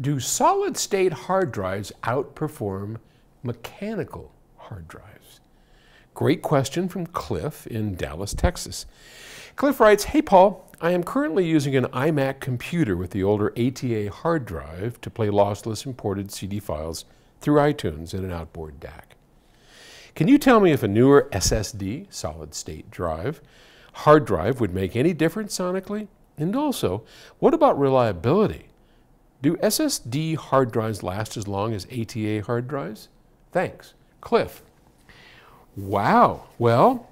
Do solid state hard drives outperform mechanical hard drives? Great question from Cliff in Dallas, Texas. Cliff writes Hey, Paul, I am currently using an iMac computer with the older ATA hard drive to play lossless imported CD files through iTunes in an outboard DAC. Can you tell me if a newer SSD, solid state drive, hard drive would make any difference sonically? And also, what about reliability? Do SSD hard drives last as long as ATA hard drives? Thanks. Cliff. Wow. Well,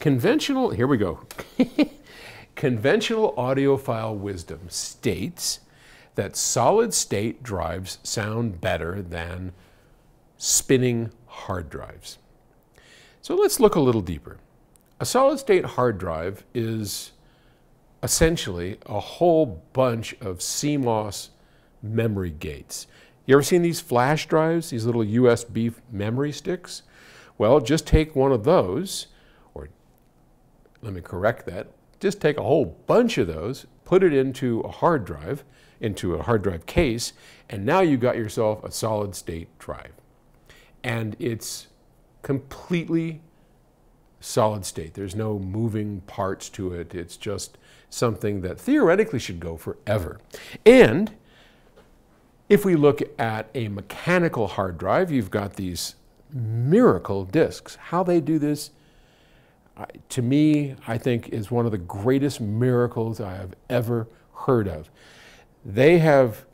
conventional, here we go. conventional audiophile wisdom states that solid state drives sound better than spinning hard drives. So let's look a little deeper. A solid state hard drive is essentially a whole bunch of CMOS memory gates. You ever seen these flash drives, these little USB memory sticks? Well, just take one of those, or let me correct that, just take a whole bunch of those, put it into a hard drive, into a hard drive case, and now you got yourself a solid state drive. And it's completely solid state. There's no moving parts to it. It's just something that theoretically should go forever. And if we look at a mechanical hard drive, you've got these miracle disks. How they do this, to me, I think is one of the greatest miracles I have ever heard of. They have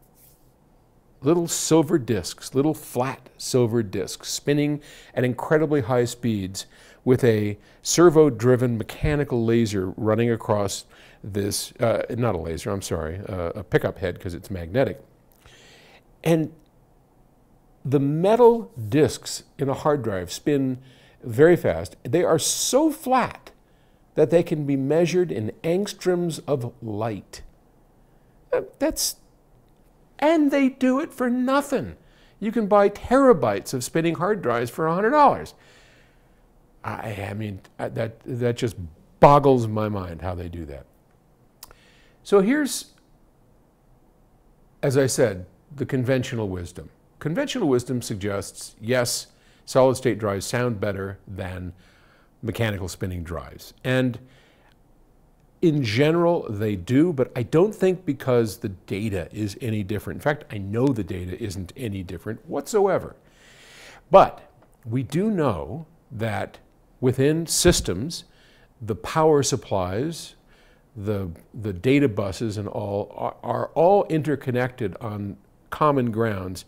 little silver disks, little flat silver disks, spinning at incredibly high speeds with a servo driven mechanical laser running across this, uh, not a laser, I'm sorry, uh, a pickup head because it's magnetic. And the metal disks in a hard drive spin very fast. They are so flat that they can be measured in angstroms of light. Uh, that's, and they do it for nothing. You can buy terabytes of spinning hard drives for $100. I, I mean, uh, that, that just boggles my mind how they do that. So here's, as I said, the conventional wisdom. Conventional wisdom suggests, yes, solid state drives sound better than mechanical spinning drives. And in general, they do, but I don't think because the data is any different. In fact, I know the data isn't any different whatsoever. But we do know that within systems, the power supplies the, the data buses and all are, are all interconnected on common grounds.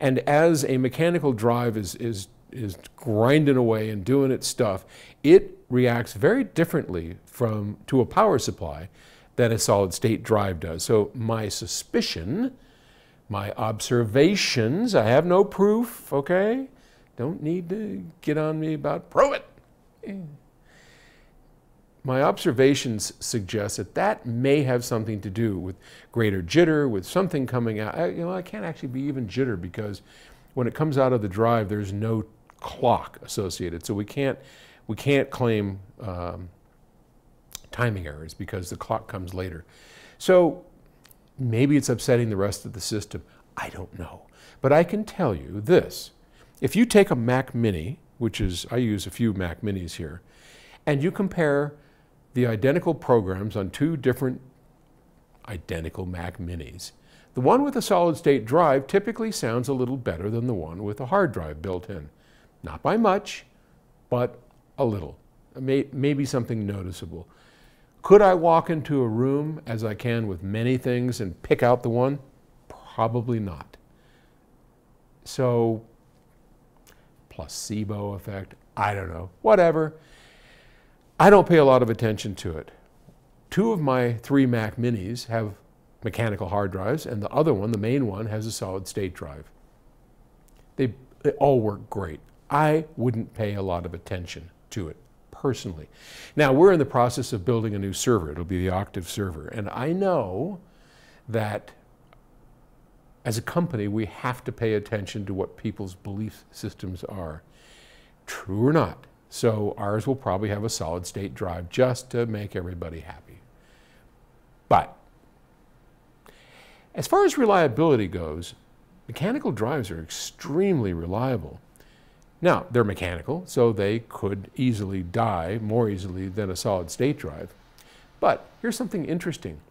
And as a mechanical drive is, is, is grinding away and doing its stuff, it reacts very differently from, to a power supply than a solid state drive does. So my suspicion, my observations, I have no proof, okay? Don't need to get on me about prove it eh. my observations suggest that that may have something to do with greater jitter, with something coming out. I, you know, I can't actually be even jitter because when it comes out of the drive, there's no clock associated. So we can't, we can't claim um, timing errors because the clock comes later. So maybe it's upsetting the rest of the system. I don't know. But I can tell you this. If you take a Mac Mini, which is, I use a few Mac Minis here, and you compare the identical programs on two different identical Mac Minis. The one with a solid state drive typically sounds a little better than the one with a hard drive built in. Not by much, but a little. maybe something noticeable. Could I walk into a room as I can with many things and pick out the one? Probably not. So, placebo effect, I don't know, whatever. I don't pay a lot of attention to it. Two of my three Mac minis have mechanical hard drives, and the other one, the main one, has a solid state drive. They, they all work great. I wouldn't pay a lot of attention to it personally. Now, we're in the process of building a new server. It'll be the Octave server. And I know that as a company, we have to pay attention to what people's belief systems are. True or not, so ours will probably have a solid state drive just to make everybody happy. But As far as reliability goes, mechanical drives are extremely reliable. Now, they're mechanical, so they could easily die more easily than a solid state drive. But here's something interesting.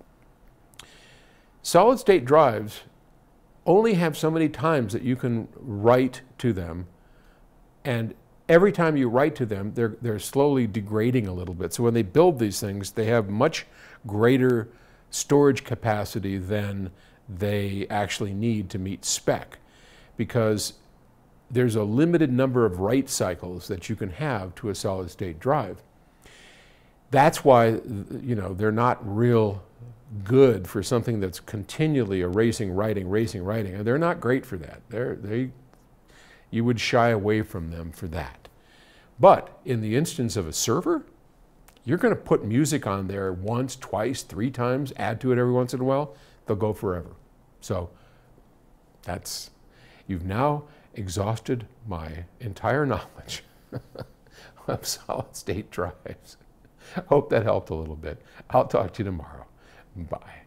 Solid state drives only have so many times that you can write to them, and every time you write to them, they're, they're slowly degrading a little bit. So when they build these things, they have much greater storage capacity than they actually need to meet spec because there's a limited number of write cycles that you can have to a solid state drive. That's why you know they're not real good for something that's continually erasing, writing, erasing, writing. They're not great for that. They're, they, you would shy away from them for that. But in the instance of a server, you're going to put music on there once, twice, three times, add to it every once in a while, they'll go forever. So that's, you've now exhausted my entire knowledge of solid state drives. Hope that helped a little bit. I'll talk to you tomorrow. Bye.